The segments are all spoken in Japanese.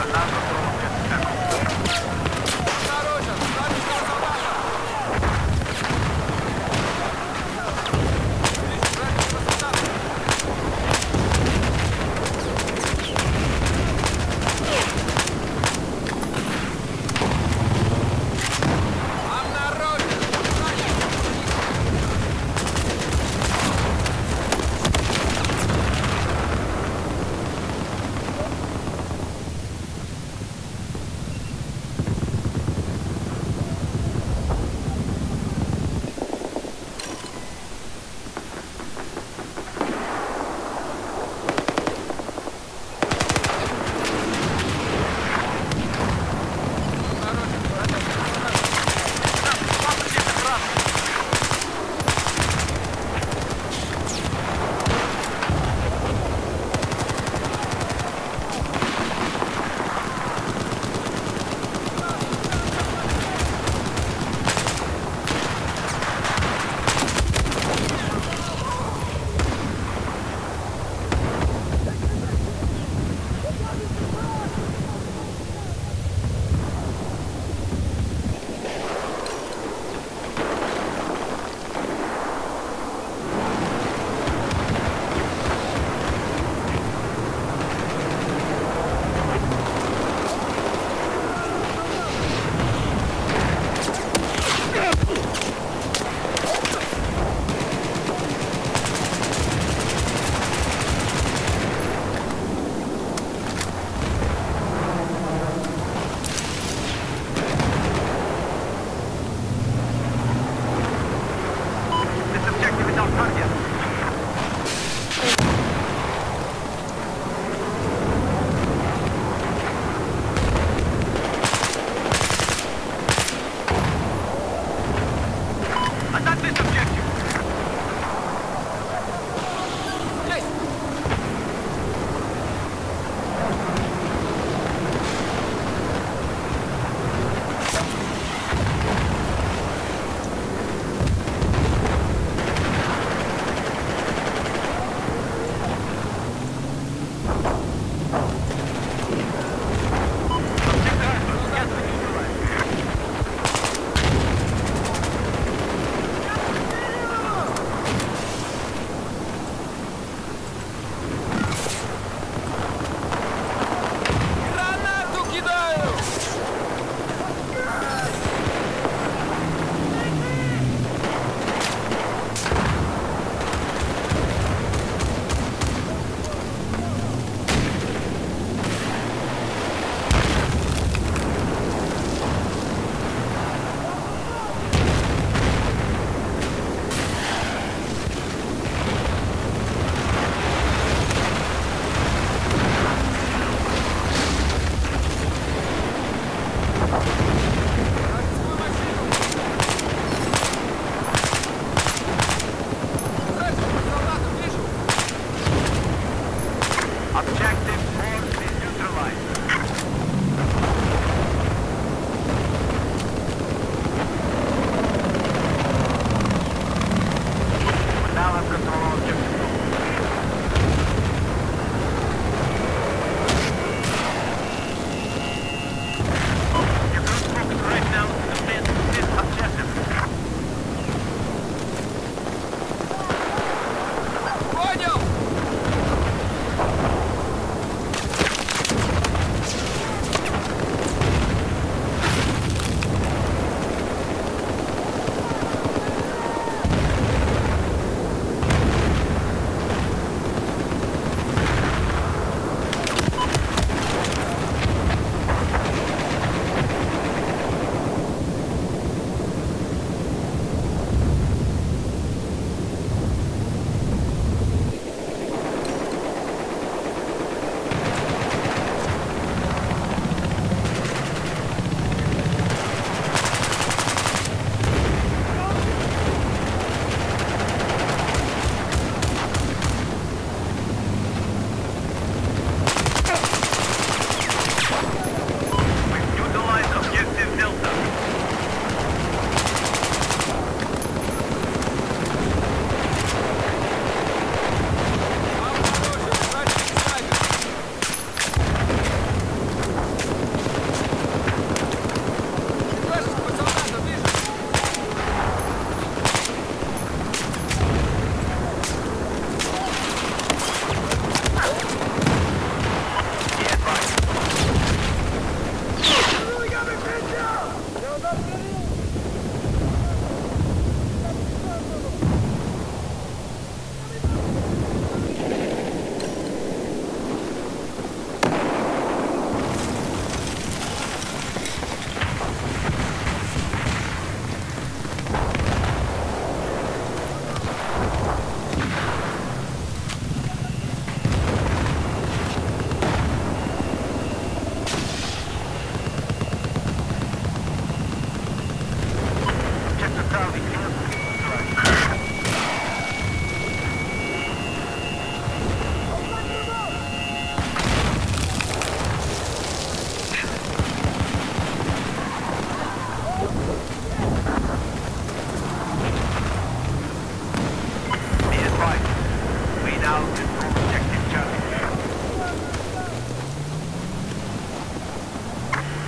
Fernando.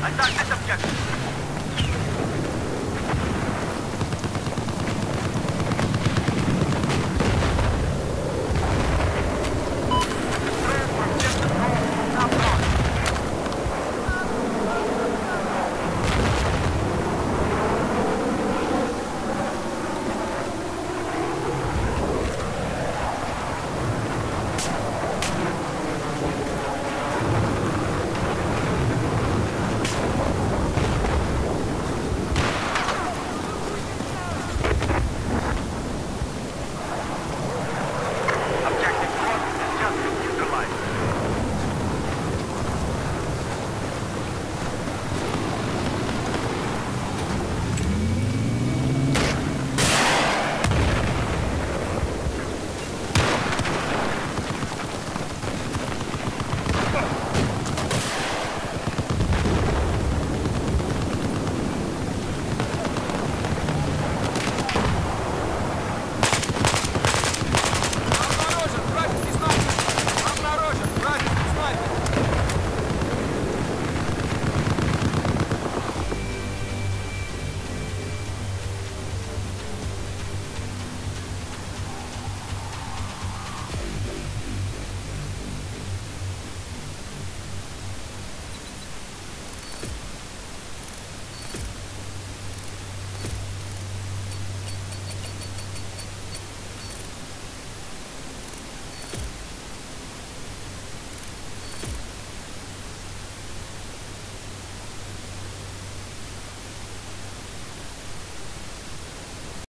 Attack this objective.